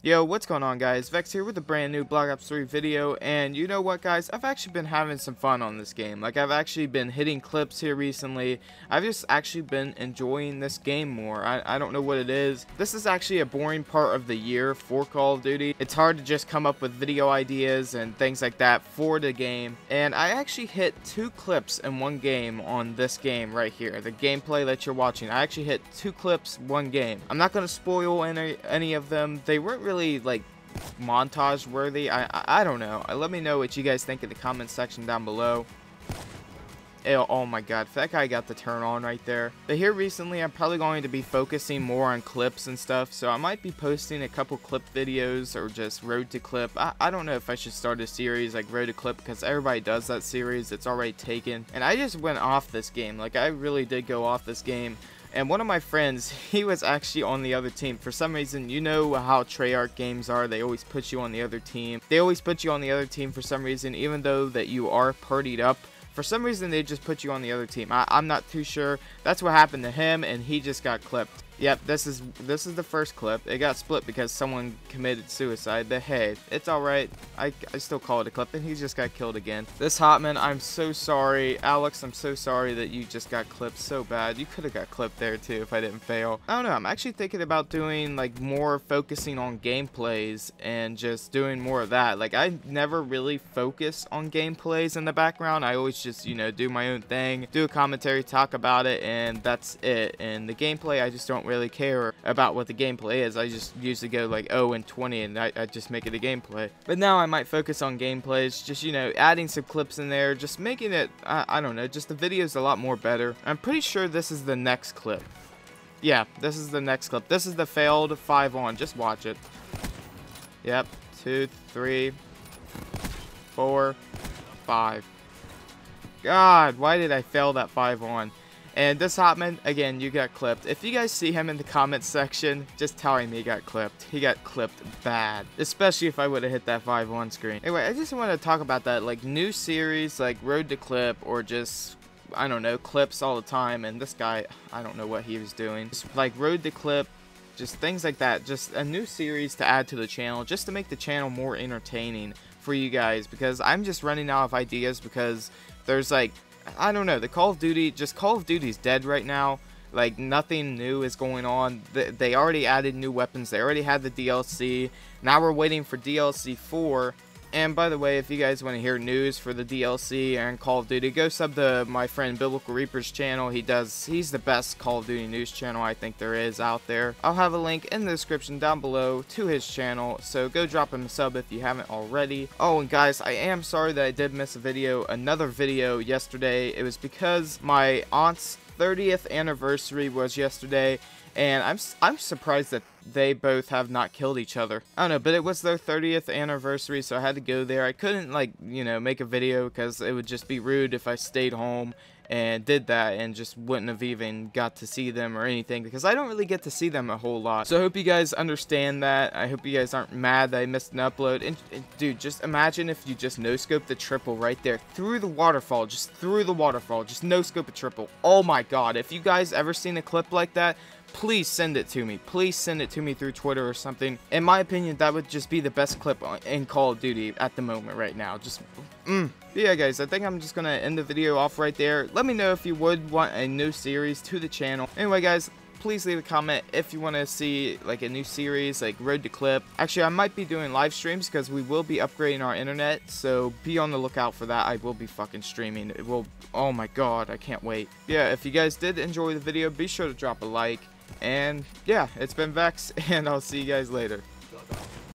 Yo, what's going on guys? Vex here with a brand new Black Ops 3 video, and you know what guys, I've actually been having some fun on this game. Like, I've actually been hitting clips here recently. I've just actually been enjoying this game more. I, I don't know what it is. This is actually a boring part of the year for Call of Duty. It's hard to just come up with video ideas and things like that for the game, and I actually hit two clips in one game on this game right here. The gameplay that you're watching. I actually hit two clips, one game. I'm not going to spoil any, any of them. They weren't really like montage worthy. I, I, I don't know. Uh, let me know what you guys think in the comment section down below. Ew, oh my god, that guy got the turn on right there. But here recently, I'm probably going to be focusing more on clips and stuff, so I might be posting a couple clip videos or just road to clip. I, I don't know if I should start a series like road to clip because everybody does that series. It's already taken. And I just went off this game. Like, I really did go off this game. And one of my friends, he was actually on the other team. For some reason, you know how Treyarch games are. They always put you on the other team. They always put you on the other team for some reason, even though that you are partied up. For some reason, they just put you on the other team. I, am not too sure. That's what happened to him, and he just got clipped. Yep, this is this is the first clip. It got split because someone committed suicide, but hey, it's alright. I, I still call it a clip, and he just got killed again. This Hotman, I'm so sorry. Alex, I'm so sorry that you just got clipped so bad. You could have got clipped there too if I didn't fail. I don't know, I'm actually thinking about doing like more focusing on gameplays and just doing more of that. Like I never really focus on gameplays in the background. I always just, you know, do my own thing, do a commentary, talk about it, and that's it. And the gameplay, I just don't really care about what the gameplay is. I just usually go like 0 and 20 and I, I just make it a gameplay. But now I might focus on gameplays, just, you know, adding some clips in there, just making it, I, I don't know, just the video's a lot more better. I'm pretty sure this is the next clip. Yeah, this is the next clip. This is the failed 5 on. Just watch it. Yep. Two, three, four, five. God, why did I fail that 5 on? And this Hotman, again, you got clipped. If you guys see him in the comments section, just tell him he got clipped. He got clipped bad. Especially if I would have hit that 5-1 screen. Anyway, I just want to talk about that, like, new series, like Road to Clip, or just I don't know, clips all the time, and this guy, I don't know what he was doing. Just like Road to Clip, just things like that. Just a new series to add to the channel, just to make the channel more entertaining for you guys, because I'm just running out of ideas because there's like I don't know. The Call of Duty, just Call of Duty's dead right now. Like, nothing new is going on. They already added new weapons. They already had the DLC. Now we're waiting for DLC 4. And by the way, if you guys want to hear news for the DLC and Call of Duty, go sub to my friend Biblical Reaper's channel. He does, he's the best Call of Duty news channel I think there is out there. I'll have a link in the description down below to his channel, so go drop him a sub if you haven't already. Oh, and guys, I am sorry that I did miss a video, another video yesterday. It was because my aunt's 30th anniversary was yesterday, and I'm I'm surprised that they both have not killed each other. I don't know, but it was their 30th anniversary, so I had to go there. I couldn't, like, you know, make a video because it would just be rude if I stayed home and did that and just wouldn't have even got to see them or anything because I don't really get to see them a whole lot. So I hope you guys understand that. I hope you guys aren't mad that I missed an upload. And, and dude, just imagine if you just no-scope the triple right there through the waterfall, just through the waterfall, just no-scope a triple. Oh my god, if you guys ever seen a clip like that, please send it to me. Please send it to me through Twitter or something. In my opinion, that would just be the best clip in Call of Duty at the moment right now. Just, mm. yeah, guys, I think I'm just going to end the video off right there. Let me know if you would want a new series to the channel. Anyway, guys, please leave a comment if you want to see like a new series like road to clip actually i might be doing live streams because we will be upgrading our internet so be on the lookout for that i will be fucking streaming it will oh my god i can't wait yeah if you guys did enjoy the video be sure to drop a like and yeah, it's been Vex, and I'll see you guys later.